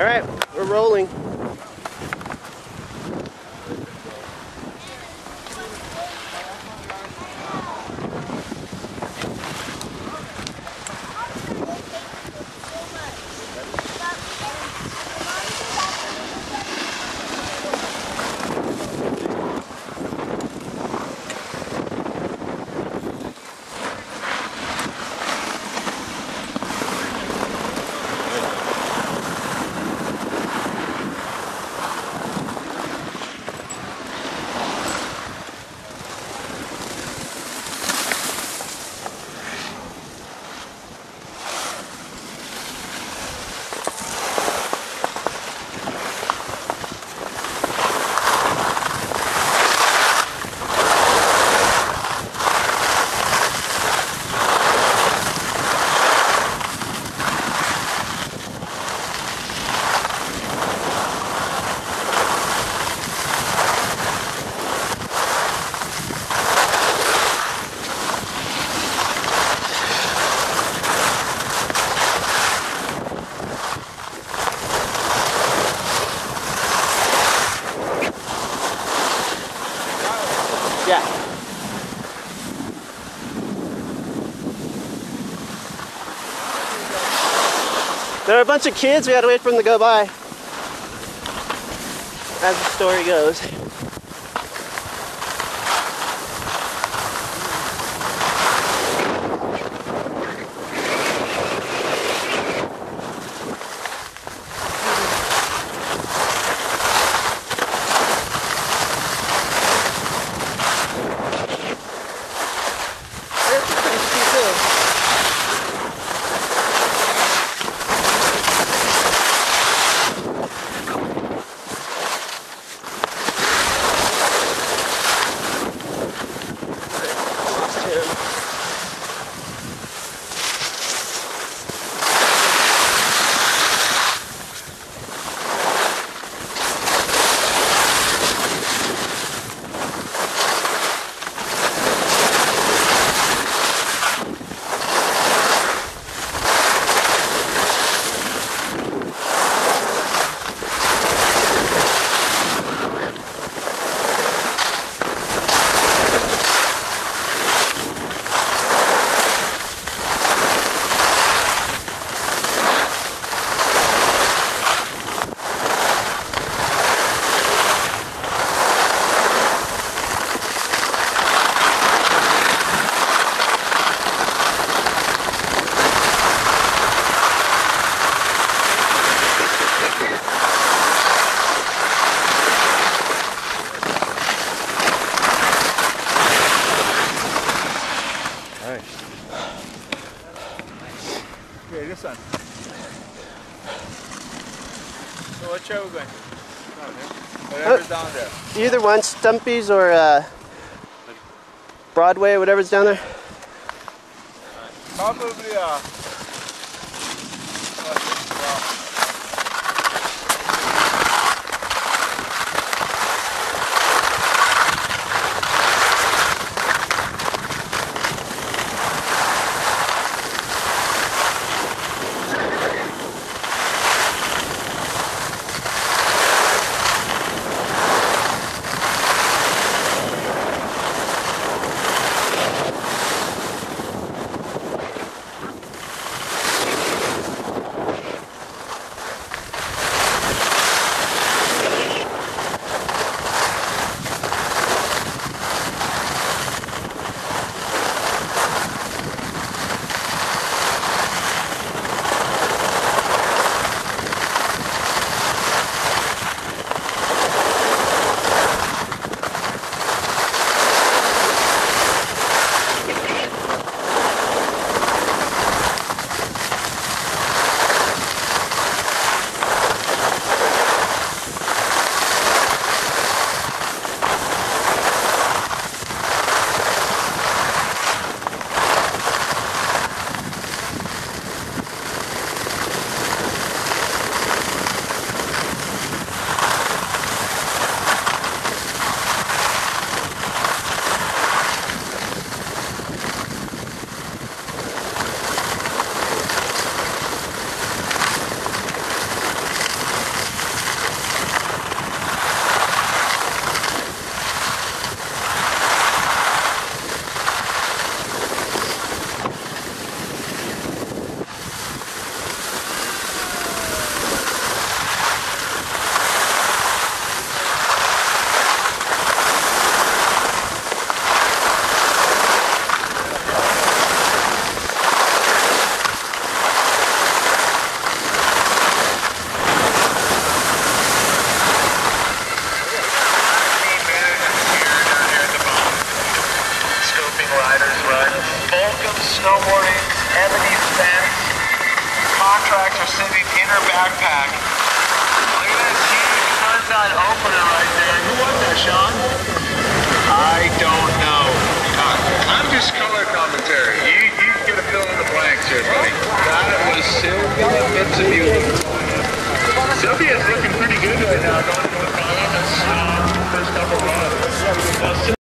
All right, we're rolling. Yeah. There are a bunch of kids. We had to wait for them to go by. As the story goes. So what chair we going? Down there. Whatever's down there. Either one, Stumpy's or uh, Broadway, whatever's down there. Probably uh. snowboarding, ebony fence, contractor in her backpack. Look at this huge sunset opener right there. Who was that, Sean? I don't know. Uh, I'm just color commentary.